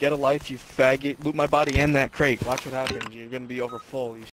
Get a life, you faggot. Loot my body and that crate. Watch what happens. You're gonna be over full. You